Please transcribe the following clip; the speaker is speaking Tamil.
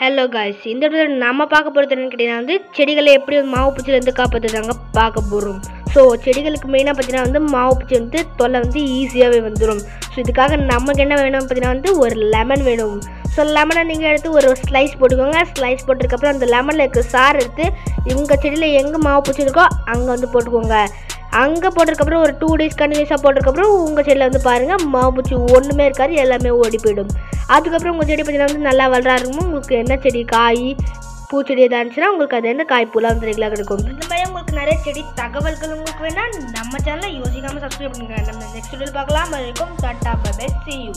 ஹலோ காய்ஸ் இந்த இடத்துல நம்ம பார்க்க போகிறது என்னன்னு கேட்டிங்கன்னா வந்து செடிகளை எப்படி வந்து மாவு பூச்சிலேருந்து காப்பாற்றுறாங்க பார்க்க போகிறோம் ஸோ செடிகளுக்கு மெயினாக பார்த்தீங்கன்னா வந்து மாவு பூச்சி வந்து தொல்லை வந்து ஈஸியாகவே வந்துடும் ஸோ இதுக்காக நமக்கு என்ன வேணும் பார்த்தீங்கன்னா வந்து ஒரு லெமன் வேணும். ஸோ லெமனை நீங்கள் எடுத்து ஒரு ஸ்லைஸ் போட்டுக்கோங்க. ஸ்லைஸ் போட்டதுக்கப்புறம் அந்த லெமனில் இருக்க சாறு எடுத்து உங்கள் செடியில் எங்கே மாவு பூச்சி இருக்கோ அங்கே வந்து போட்டுக்கோங்க. அங்கே போட்டதுக்கப்புறம் ஒரு டூ டேஸ் கண்டினியூஸாக போட்டதுக்கப்புறம் உங்கள் செடியில் வந்து பாருங்கள் மாவு பூச்சி ஒன்றுமே இருக்காது எல்லாமே ஓடி போயிடும். அதுக்கப்புறம் உங்கள் செடி பார்த்தீங்கன்னா வந்து நல்லா வளர இருக்கும் உங்களுக்கு என்ன செடி காய் பூச்செடி எதாவது இருந்துச்சுன்னா உங்களுக்கு அது என்ன காய் பூலாம் வந்து ரெகுலாக கிடைக்கும். இந்த மாதிரி உங்களுக்கு நிறைய செடி தகவல்கள் உங்களுக்கு வேணால் நம்ம சேனலை யோசிக்காமல் சப்ஸ்கிரைப் பண்ணுங்க. நம்ம நெக்ஸ்ட் வீடியோ பார்க்கலாம். வரைக்கும் டாட்டா பை சி யூ